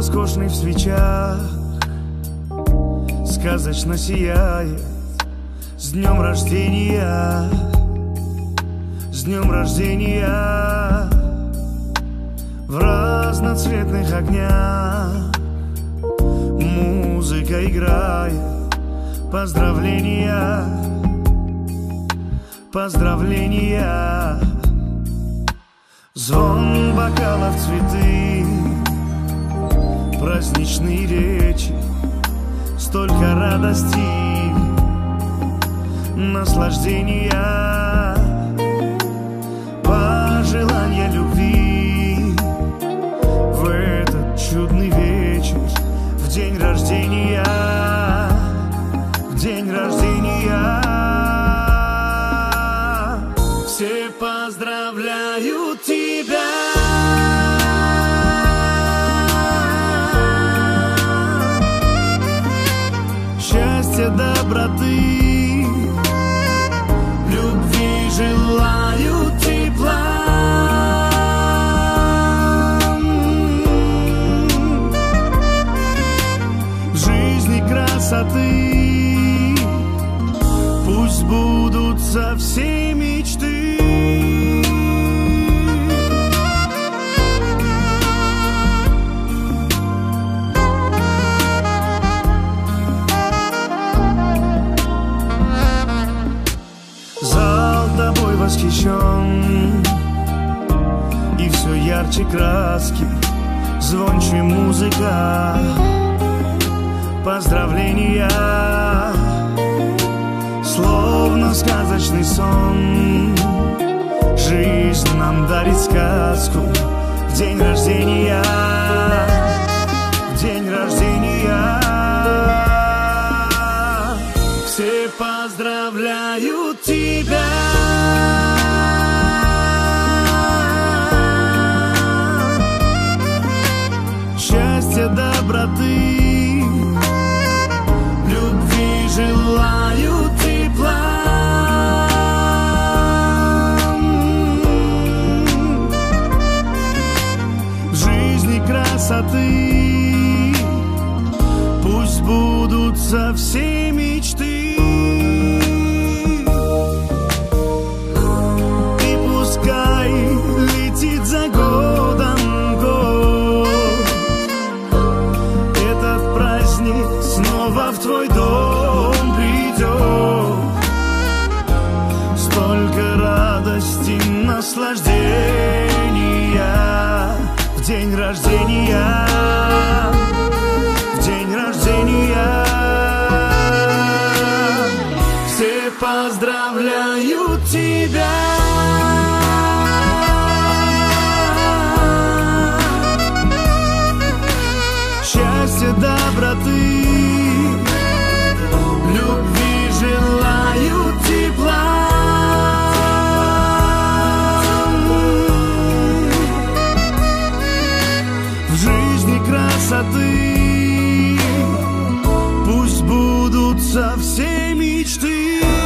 роскошный в свечах. Сказочно сияет С днем рождения. С днем рождения. В разноцветных огнях Музыка играет. Поздравления. Поздравления. Звон бокалов цветы Праздничные речи Столько радости Наслаждения Пожелания любви. В этот чудный вечер В день рождения В день рождения. Все поздравляют тебя доброты Любви желаю тепла. В жизни красоты Пусть сбудутся все мечты ярче краски Звонче музыка Поздравления Словно сказочный сон. Жизнь нам дарит сказку В день рождения красоты Пусть сбудутся все мечты. И пускай летит за годом год. Этот праздник снова в твой дом придет. Столько радости, наслаждения тебя. Счастья, доброты, любви желаю тепла. В жизни красоты пусть будут со все мечты.